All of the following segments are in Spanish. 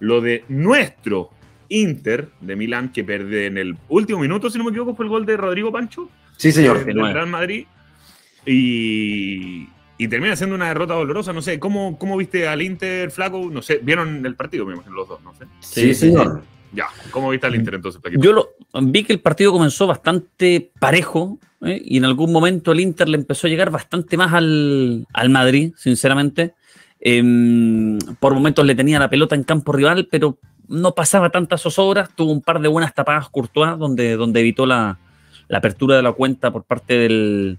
lo de nuestro Inter de Milán, que pierde en el último minuto, si no me equivoco, fue el gol de Rodrigo Pancho. Sí, señor. En el Real Madrid. Y, y termina siendo una derrota dolorosa. No sé, ¿cómo, ¿cómo viste al Inter, Flaco? No sé, ¿vieron el partido, me imagino, los dos? No sé. Sí, señor. Ya, ¿cómo viste al Inter entonces, Yo lo, vi que el partido comenzó bastante parejo ¿eh? y en algún momento el Inter le empezó a llegar bastante más al, al Madrid, sinceramente. Em, por momentos le tenía la pelota en campo rival, pero no pasaba tantas zozobras. Tuvo un par de buenas tapadas Courtois, donde, donde evitó la, apertura de la cuenta por parte del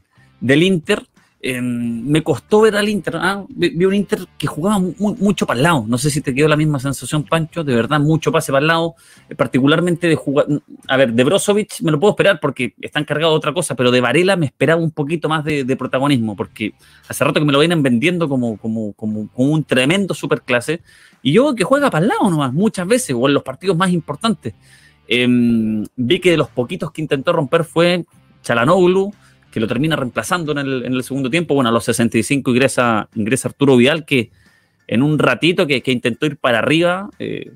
Inter. Em, me costó ver al Inter. ¿ah? Vi, un Inter que jugaba mucho para el lado. No sé si te quedó la misma sensación, Pancho. De verdad, mucho pase para el lado. Eh, particularmente de jugar. A ver, de Brozovic me lo puedo esperar porque está encargado de otra cosa, pero de Varela me esperaba un poquito más de, protagonismo porque hace rato que me lo vienen vendiendo como, como, como, un tremendo superclase. Y yo que juega para el lado nomás, muchas veces, o en los partidos más importantes. Em, vi que de los poquitos que intentó romper fue Chalanoglu que lo termina reemplazando en el, segundo tiempo. Bueno, a los 65 ingresa, ingresa Arturo Vidal, que en un ratito que, intentó ir para arriba, eh,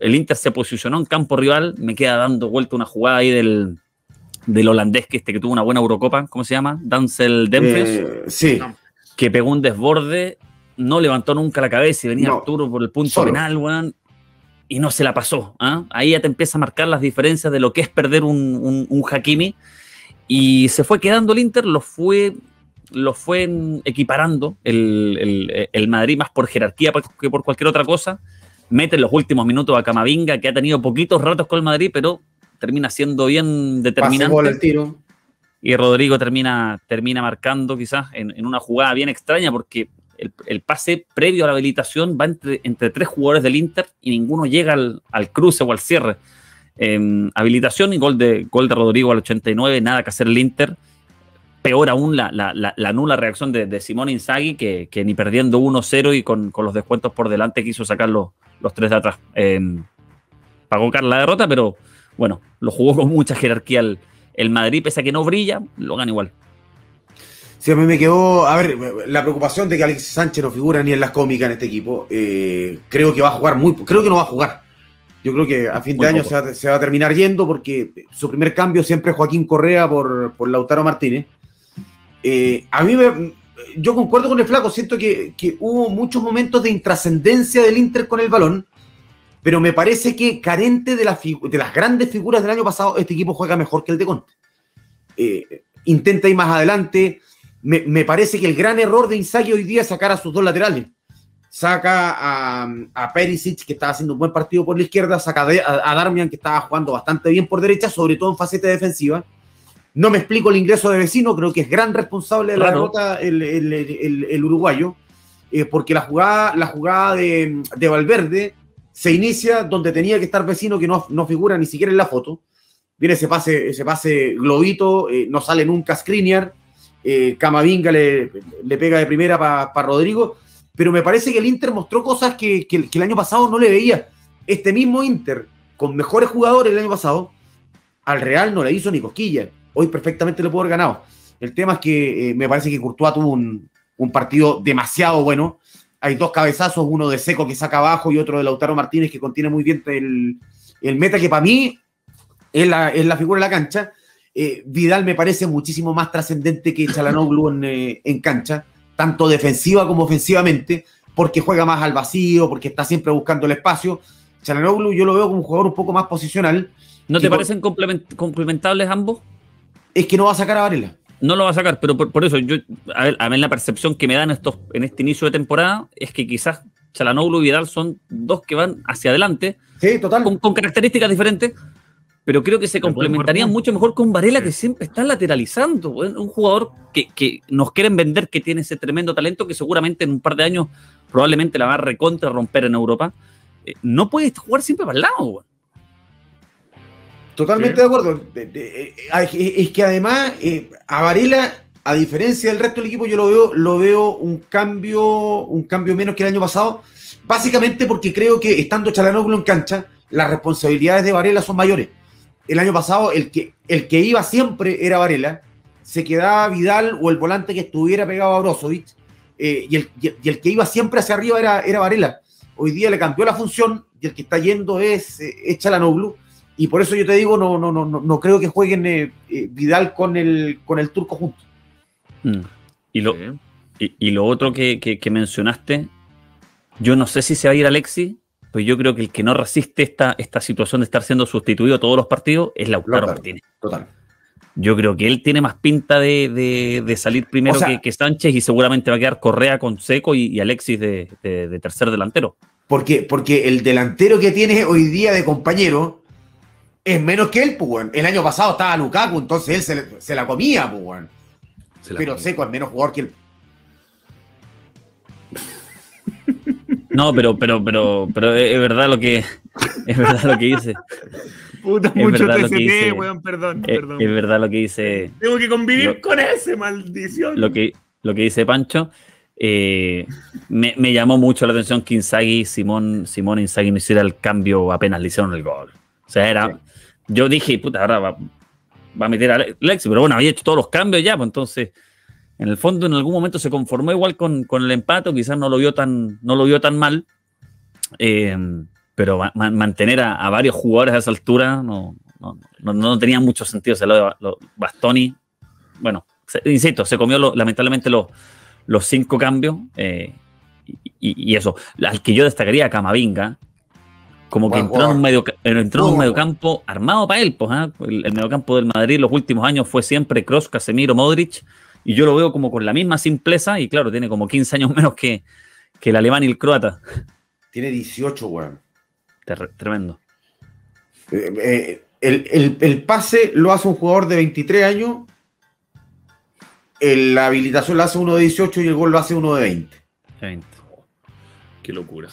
el Inter se posicionó en campo rival, me queda dando vuelta una jugada ahí del, holandés que, este, que tuvo una buena Eurocopa, ¿cómo se llama? Dancel Dumfries. Eh, sí. Que pegó un desborde, no levantó nunca la cabeza y venía Arturo por el punto penal, weón, y no se la pasó. ¿ah? Ahí ya te empieza a marcar las diferencias de lo que es perder un, un, un Hakimi y se fue quedando el Inter, lo fue, lo fue equiparando el, el, Madrid más por jerarquía que por cualquier otra cosa. Mete en los últimos minutos a Camavinga, que ha tenido poquitos ratos con el Madrid, pero termina siendo bien determinante. el tiro. Y Rodrigo termina, termina marcando quizás en, una jugada bien extraña porque el, pase previo a la habilitación va entre, entre tres jugadores del Inter y ninguno llega al, al cruce o al cierre. Em, habilitación y gol de, gol de Rodrigo al 89, nada que hacer el Inter. Peor aún la, la, nula reacción de, de Simón Inzaghi, que, que, ni perdiendo 1-0 y con, con, los descuentos por delante quiso sacar los, los tres de atrás. Eh, pagó cara la derrota, pero bueno, lo jugó con mucha jerarquía el, el Madrid, pese a que no brilla, lo gana igual. Sí, a mí me quedó, a ver, la preocupación de que Alexis Sánchez no figura ni en las cómicas en este equipo. Eh, creo que va a jugar muy, creo que no va a jugar. Yo creo que a fin de año se va, a terminar yendo porque su primer cambio siempre es Joaquín Correa por, por Lautaro Martínez. Eh, a mí me, yo concuerdo con el flaco, siento que, que hubo muchos momentos de intrascendencia del Inter con el balón, pero me parece que carente de, la de las grandes figuras del año pasado, este equipo juega mejor que el de Conte. Eh, intenta ir más adelante. Me, me, parece que el gran error de Inzaghi hoy día es sacar a sus dos laterales saca a, a, Perisic, que estaba haciendo un buen partido por la izquierda, saca a, Darmian, que estaba jugando bastante bien por derecha, sobre todo en faceta defensiva. No me explico el ingreso de vecino, creo que es gran responsable de la derrota el, el, uruguayo, eh, porque la jugada, la jugada de, de, Valverde se inicia donde tenía que estar vecino, que no, no figura ni siquiera en la foto. Viene ese pase, ese pase globito, eh, no sale nunca Skriniar, eh, Camavinga le, le pega de primera para Rodrigo pero me parece que el Inter mostró cosas que, el año pasado no le veía. Este mismo Inter, con mejores jugadores el año pasado, al Real no le hizo ni cosquilla. Hoy perfectamente lo pudo haber ganado. El tema es que eh, me parece que Courtois tuvo un, partido demasiado bueno. Hay dos cabezazos, uno de Seco que saca abajo y otro de Lautaro Martínez que contiene muy bien el, meta, que para mí es la, figura de la cancha. Eh, Vidal me parece muchísimo más trascendente que Chalanoglu en, eh, en cancha tanto defensiva como ofensivamente, porque juega más al vacío, porque está siempre buscando el espacio. Chalanoglu yo lo veo como un jugador un poco más posicional. ¿No te parecen complementables ambos? Es que no va a sacar a Varela. No lo va a sacar, pero por, eso yo, a ver, a ver, la percepción que me dan estos, en este inicio de temporada es que quizás Chalanoglu y Vidal son dos que van hacia adelante. Sí, total. Con, con características diferentes, pero creo que se complementarían mucho mejor con Varela, que siempre está lateralizando. Un jugador que, nos quieren vender que tiene ese tremendo talento que seguramente en un par de años probablemente la va a recontra romper en Europa. Eh, no puede jugar siempre para el lado. Totalmente de acuerdo. Eh, es que además eh, a Varela, a diferencia del resto del equipo, yo lo veo, lo veo un cambio, un cambio menos que el año pasado, básicamente porque creo que estando Chalanoglu en cancha, las responsabilidades de Varela son mayores el año pasado el que, el que iba siempre era Varela, se quedaba Vidal o el volante que estuviera pegado a Brozovic, eh, y, el, y, el, que iba siempre hacia arriba era, era Varela. hoy día le cambió la función y el que está yendo es, eh, Chalanoglu. Y por eso yo te digo, no, no, no, no, creo que jueguen eh, eh, Vidal con el, con el turco juntos. Mm. Y, lo, y, lo otro que, mencionaste, yo no sé si se va a ir Alexis, pues yo creo que el que no resiste esta, esta situación de estar siendo sustituido todos los partidos es Lautaro Martínez. Total. Yo creo que él tiene más pinta de, salir primero que, Sánchez y seguramente va a quedar Correa con Seco y, Alexis de, tercer delantero. Porque, porque el delantero que tiene hoy día de compañero es menos que él, pues, El año pasado estaba Lukaku, entonces él se, la comía, pues, Pero Seco es menos jugador que él. No, pero, pero, pero, pero es verdad lo que es verdad lo que dice. Puta, es mucho TCT, weón, perdón, es, perdón. Es verdad lo que dice. Tengo que convivir con ese, maldición. Lo que, lo que dice Pancho. Eh, me, me, llamó mucho la atención que Inzaghi, Simón, Simón Inzaghi no hiciera el cambio apenas le hicieron el gol. O sea, era. Yo dije, puta, ahora va, va a meter a Lexi, pero bueno, había hecho todos los cambios ya, pues entonces. En el fondo, en algún momento se conformó igual con, con el empate, quizás no lo vio tan, no lo vio tan mal. Eh, pero mantener a, varios jugadores a esa altura no, no, tenía mucho sentido. O sea, lo, Bastoni, bueno, insisto, se comió lamentablemente los cinco cambios eh, y, eso. Al que yo destacaría Camavinga, como que entró, en un, medio, entró en un mediocampo armado para él. Pues, ¿ah? el, mediocampo del Madrid los últimos años fue siempre Cross, Casemiro, Modric, y yo lo veo como con la misma simpleza, y claro, tiene como 15 años menos que, que el alemán y el croata. Tiene 18, weón tremendo. Eh, eh, el, pase lo hace un jugador de 23 años, la habilitación lo hace uno de 18 y el gol lo hace uno de 20. 20. Qué locura.